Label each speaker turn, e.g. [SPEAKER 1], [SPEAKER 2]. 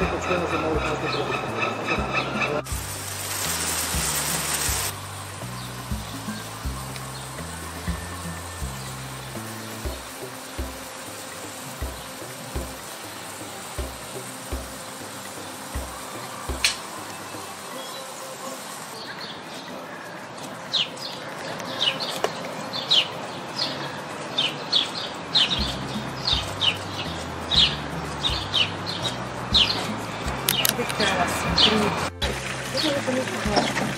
[SPEAKER 1] 結構違いますよ、ね、три. первый раз. Три.